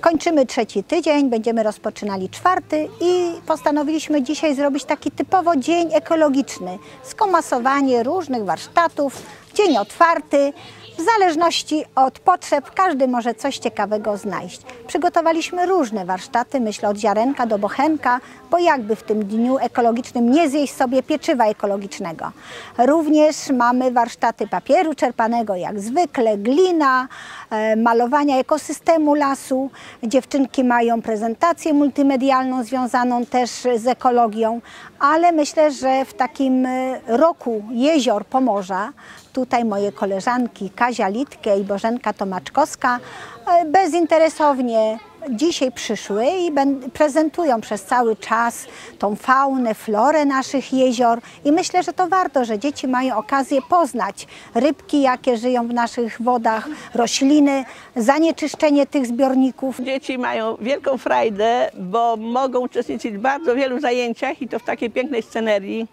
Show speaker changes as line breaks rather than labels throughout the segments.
Kończymy trzeci tydzień, będziemy rozpoczynali czwarty i postanowiliśmy dzisiaj zrobić taki typowo dzień ekologiczny. Skomasowanie różnych warsztatów, dzień otwarty. W zależności od potrzeb każdy może coś ciekawego znaleźć. Przygotowaliśmy różne warsztaty, myślę od ziarenka do bochenka, bo jakby w tym dniu ekologicznym nie zjeść sobie pieczywa ekologicznego. Również mamy warsztaty papieru czerpanego, jak zwykle, glina, e, malowania ekosystemu lasu. Dziewczynki mają prezentację multimedialną związaną też z ekologią, ale myślę, że w takim e, roku jezior Pomorza Tutaj moje koleżanki Kazia Litkę i Bożenka Tomaczkowska e, bezinteresownie dzisiaj przyszły i prezentują przez cały czas tą faunę, florę naszych jezior i myślę, że to warto, że dzieci mają okazję poznać rybki, jakie żyją w naszych wodach, rośliny, zanieczyszczenie tych zbiorników.
Dzieci mają wielką frajdę, bo mogą uczestniczyć w bardzo wielu zajęciach i to w takiej pięknej scenerii.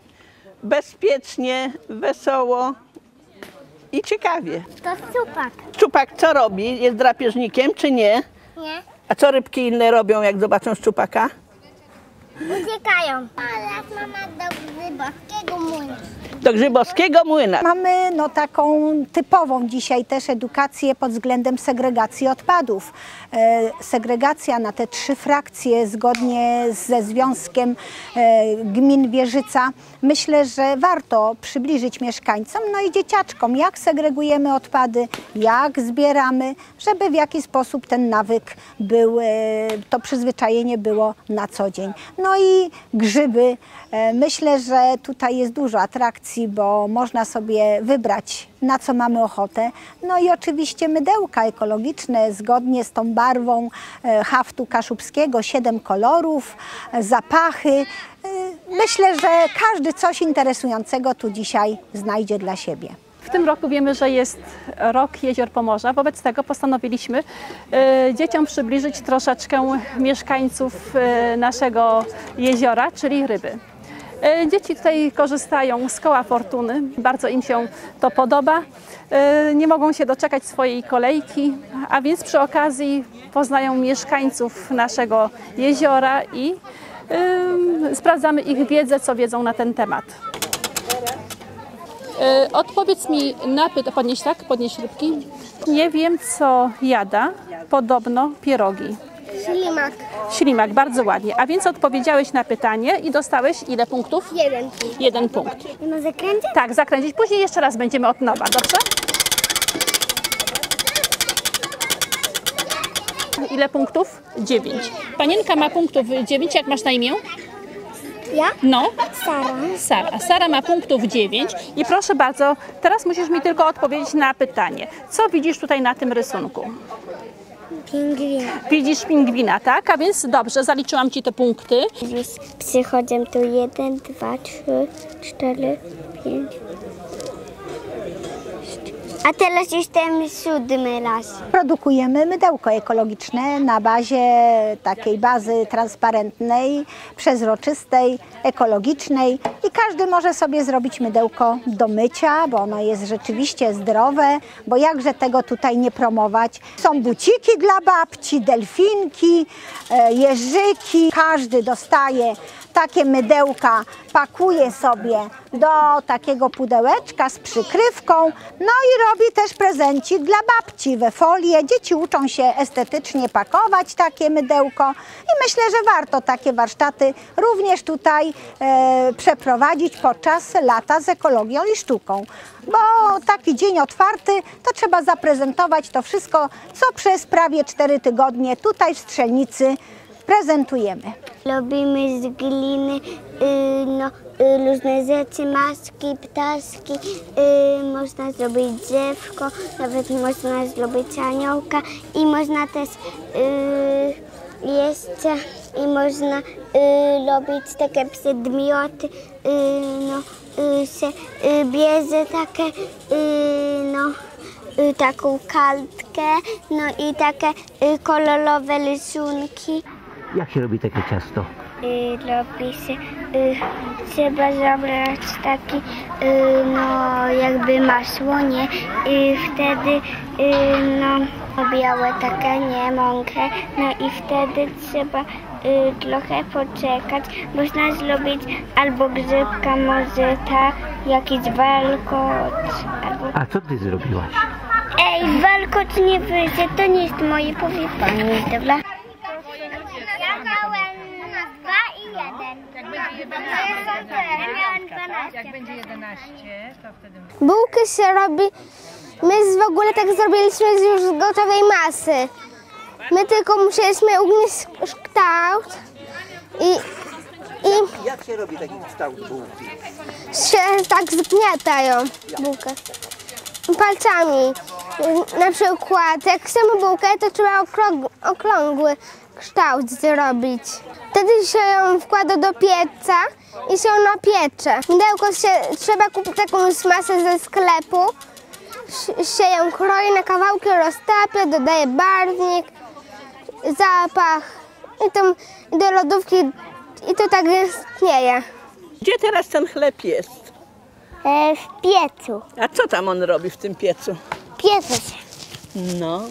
Bezpiecznie, wesoło, i ciekawie.
To supak.
Szczupak co robi? Jest drapieżnikiem czy nie?
Nie?
A co rybki inne robią, jak zobaczą szczupaka?
Uciekają. Ale mama do grzybowskiego młyna.
Do grzybowskiego młyna.
Mamy no, taką typową dzisiaj też edukację pod względem segregacji odpadów. E, segregacja na te trzy frakcje zgodnie ze Związkiem e, Gmin Wieżyca myślę, że warto przybliżyć mieszkańcom, no i dzieciaczkom, jak segregujemy odpady, jak zbieramy, żeby w jaki sposób ten nawyk był, e, to przyzwyczajenie było na co dzień. No i grzyby. E, myślę, że tutaj jest dużo atrakcji, bo można sobie wybrać na co mamy ochotę. No i oczywiście mydełka ekologiczne zgodnie z tą barwą e, haftu kaszubskiego, siedem kolorów, e, zapachy. Myślę, że każdy coś interesującego tu dzisiaj znajdzie dla siebie.
W tym roku wiemy, że jest rok jezior Pomorza, wobec tego postanowiliśmy y, dzieciom przybliżyć troszeczkę mieszkańców y, naszego jeziora, czyli ryby. Y, dzieci tutaj korzystają z koła fortuny, bardzo im się to podoba. Nie mogą się doczekać swojej kolejki, a więc przy okazji poznają mieszkańców naszego jeziora i sprawdzamy ich wiedzę, co wiedzą na ten temat. E, odpowiedz mi na pytanie, podnieś tak, podnieś rybki. Nie wiem co jada, podobno pierogi.
Ślimak.
Ślimak, bardzo ładnie. A więc odpowiedziałeś na pytanie i dostałeś ile punktów?
Jeden.
Jeden punkt.
Ma zakręcić?
Tak, zakręcić. Później jeszcze raz będziemy od nowa, dobrze? Ile punktów? Dziewięć. Panienka ma punktów dziewięć. Jak masz na imię?
Ja?
No.
Sara.
Sara. Sara ma punktów 9 i proszę bardzo, teraz musisz mi tylko odpowiedzieć na pytanie. Co widzisz tutaj na tym rysunku?
Pingwin.
Widzisz pingwina, tak? A więc dobrze, zaliczyłam Ci te punkty.
Z przychodem tu jeden, dwa, trzy, cztery, pięć, a teraz jestem siódmy raz.
Produkujemy mydełko ekologiczne na bazie takiej bazy transparentnej, przezroczystej, ekologicznej każdy może sobie zrobić mydełko do mycia, bo ono jest rzeczywiście zdrowe, bo jakże tego tutaj nie promować. Są buciki dla babci, delfinki, e, jeżyki, każdy dostaje takie mydełka pakuje sobie do takiego pudełeczka z przykrywką, no i robi też prezencik dla babci we folię. Dzieci uczą się estetycznie pakować takie mydełko i myślę, że warto takie warsztaty również tutaj e, przeprowadzić podczas lata z ekologią i sztuką. Bo taki dzień otwarty, to trzeba zaprezentować to wszystko, co przez prawie 4 tygodnie tutaj w Strzelnicy prezentujemy.
Robimy z gliny y, no, y, różne rzeczy, maski, ptaszki, y, można zrobić drzewko, nawet można zrobić aniołka i można też jeszcze i można robić takie przedmioty, no, się bierze takie, no, taką kartkę, no i takie kolorowe rysunki.
Jak się robi takie ciasto?
Y, robi się, y, trzeba zabrać taki, y, no jakby masło, nie? I wtedy, y, no, Białe takie, nie mąkę. No i wtedy trzeba y, trochę poczekać. Można zrobić albo grzybka, może ta, jakiś walkot. Albo...
A co ty zrobiłaś?
Ej, walkot nie wyjdzie, to nie jest moje, powie pani, dobra? Ja miałem dwa i jeden. Jak będzie jedenaście.
Jak będzie 11, to wtedy
Bułkę się robi. My z w ogóle tak zrobiliśmy z już gotowej masy. My tylko musieliśmy ugnieść kształt i, i
Jak się robi taki kształt bułki?
się tak zgniatają bułkę. Palcami. Na przykład jak chcemy bułkę, to trzeba okrąg- okrągły kształt zrobić. Wtedy się ją wkłada do pieca i się ona piecze. Mydełko się, trzeba kupić taką masę ze sklepu. Się ją kroi na kawałki, roztapia, dodaje barwnik, zapach i tam do lodówki i to tak istnieje.
Gdzie teraz ten chleb jest?
E, w piecu.
A co tam on robi w tym piecu?
Piecu się.
No.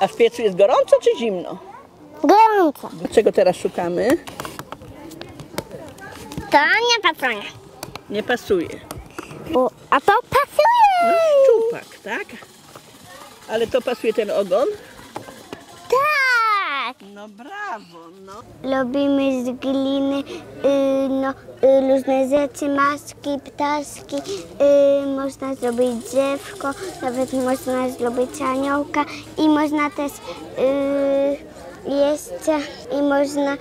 A w piecu jest gorąco czy zimno?
Gorąco.
Czego teraz szukamy?
To nie patronie.
Nie pasuje.
A to pasuje.
Szczupak, tak? Ale to pasuje ten ogon?
Tak.
No brawo, no.
Robimy z gliny y, no, y, różne rzeczy, maski, ptaszki, y, można zrobić drzewko, nawet można zrobić aniołka i można też jeszcze i można y,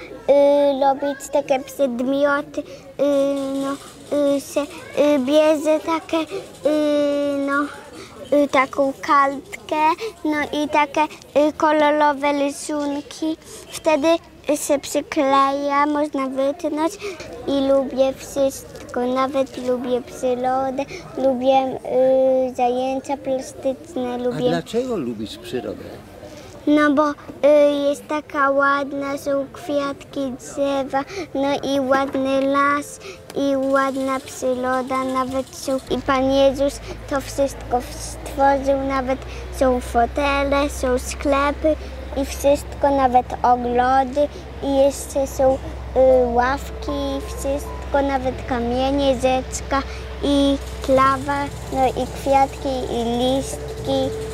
robić takie przedmioty, y, no, y, się y, bierze takie y, no, y, taką kartkę, no i takie y, kolorowe rysunki. Wtedy się przykleja, można wytnąć i lubię wszystko, nawet lubię przyrodę, lubię y, zajęcia plastyczne,
A
lubię...
dlaczego lubisz przyrodę?
No bo y, jest taka ładna, są kwiatki, drzewa, no i ładny las i ładna przyroda, nawet są i Pan Jezus to wszystko stworzył, nawet są fotele, są sklepy i wszystko, nawet ogrody i jeszcze są y, ławki, wszystko, nawet kamienie, rzeczka i trawa, no i kwiatki i listki.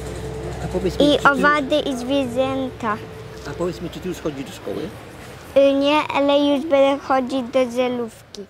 A powiedz mi,
I
czy
owady i zwierzęta.
a powiedz mi, czy ty już chodzisz do szkoły?
Y, Nie, ale już będę chodzić do żelówki.